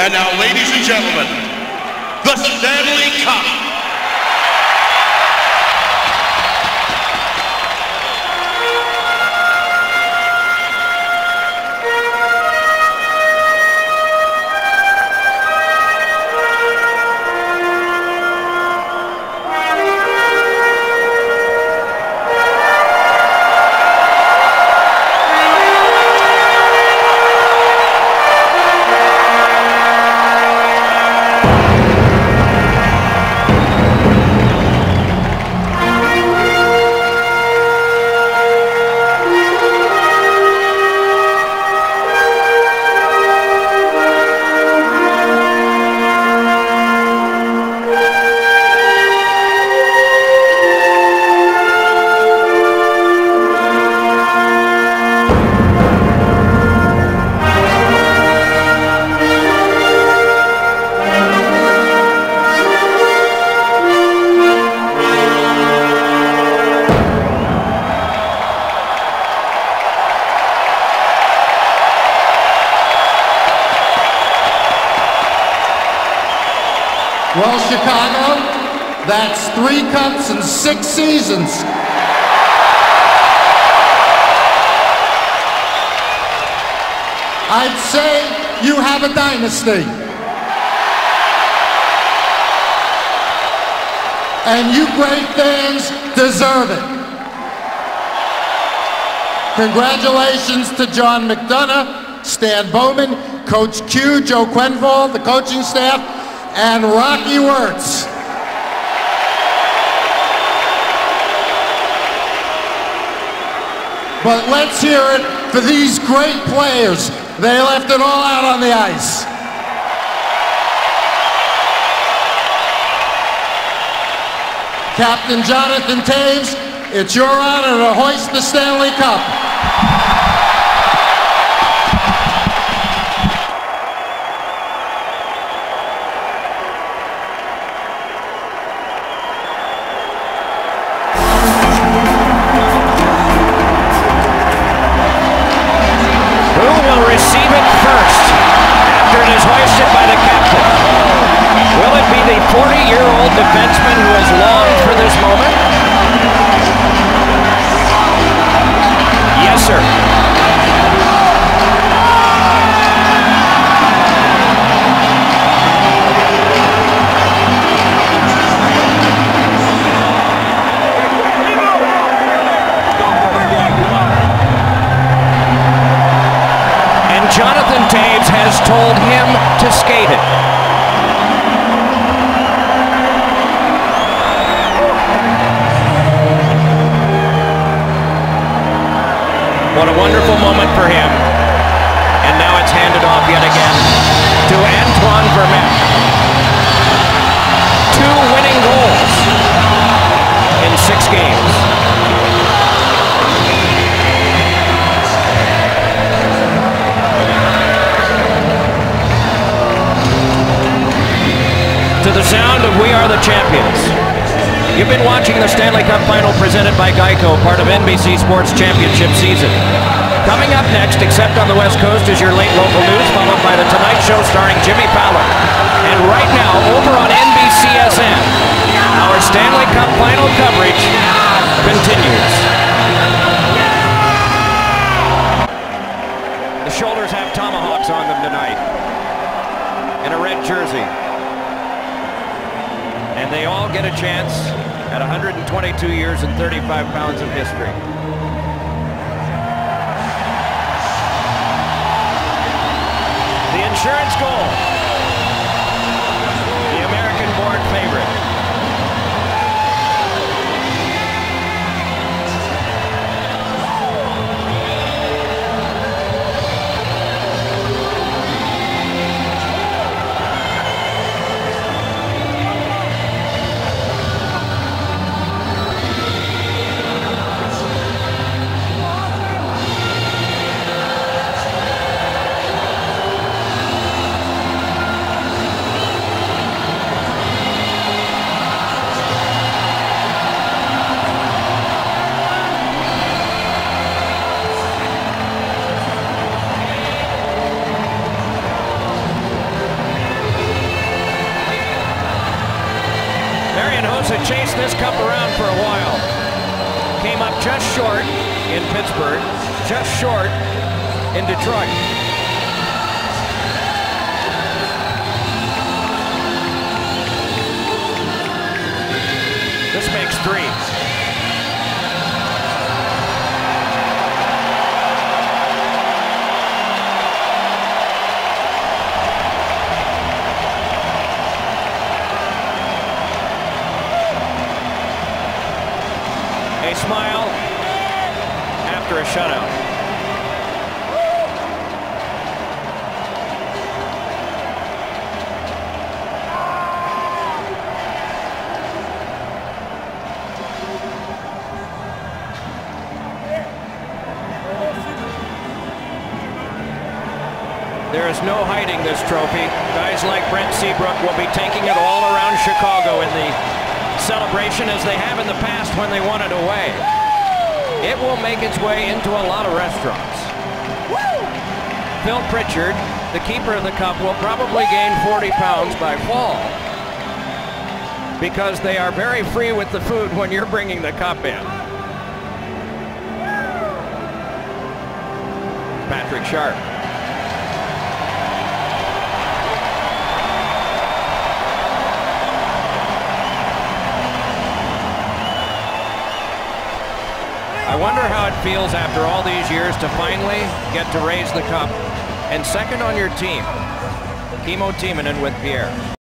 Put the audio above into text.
And now, ladies and gentlemen, the Stanley Cup. Well, Chicago, that's three cups and six seasons. I'd say you have a dynasty. And you great fans deserve it. Congratulations to John McDonough, Stan Bowman, Coach Q, Joe Quenneville, the coaching staff, and Rocky Wirtz. But let's hear it for these great players. They left it all out on the ice. Captain Jonathan Toews, it's your honor to hoist the Stanley Cup. Has told him to skate it. What a wonderful moment for him. And now it's handed off yet again to Antoine Vermette. Two winning goals in six games. Champions. You've been watching the Stanley Cup Final presented by Geico, part of NBC Sports Championship season. Coming up next, except on the West Coast, is your late local news, followed by The Tonight Show starring Jimmy Fallon. And right now, over on NBCSN, our Stanley Cup Final coverage continues. The shoulders have tomahawks on them tonight. In a red jersey. And they all get a chance at 122 years and 35 pounds of history. The insurance goal. For a while. Came up just short in Pittsburgh, just short in Detroit. This makes three. Smile after a shutout. There is no hiding this trophy. Guys like Brent Seabrook will be taking it all around Chicago in the celebration as they have in the past when they won it away. It will make its way into a lot of restaurants. Phil Pritchard, the keeper of the cup, will probably gain 40 pounds by fall because they are very free with the food when you're bringing the cup in. Patrick Sharp. I wonder how it feels after all these years to finally get to raise the cup and second on your team. Kimmo Timonen with Pierre.